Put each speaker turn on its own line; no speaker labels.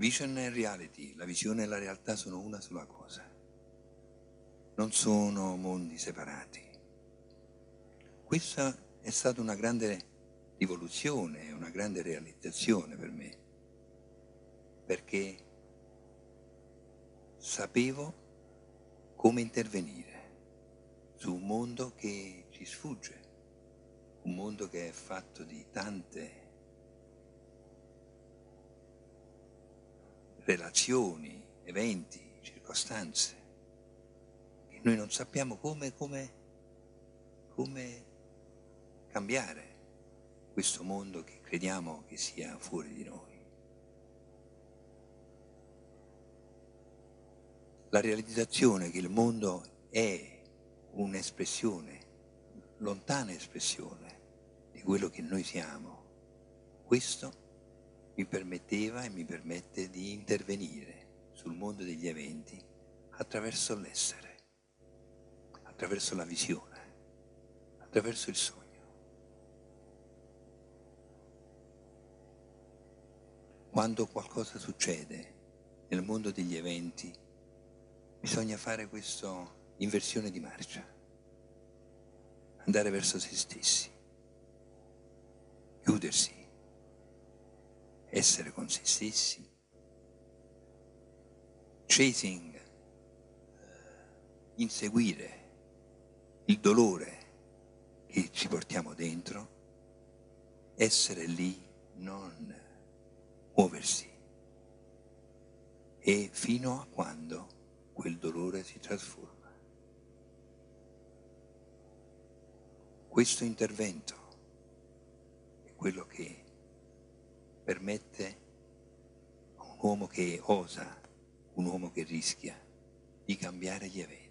Vision e reality, la visione e la realtà sono una sola cosa. Non sono mondi separati. Questa è stata una grande rivoluzione, una grande realizzazione per me, perché sapevo come intervenire su un mondo che ci sfugge, un mondo che è fatto di tante relazioni, eventi, circostanze, che noi non sappiamo come, come, come cambiare questo mondo che crediamo che sia fuori di noi. La realizzazione che il mondo è un'espressione, lontana espressione di quello che noi siamo, questo mi permetteva e mi permette di intervenire sul mondo degli eventi attraverso l'essere, attraverso la visione, attraverso il sogno. Quando qualcosa succede nel mondo degli eventi, bisogna fare questa inversione di marcia, andare verso se stessi, chiudersi essere con se stessi, chasing, eh, inseguire il dolore che ci portiamo dentro, essere lì, non muoversi. E fino a quando quel dolore si trasforma. Questo intervento è quello che permette a un uomo che osa, un uomo che rischia, di cambiare gli eventi.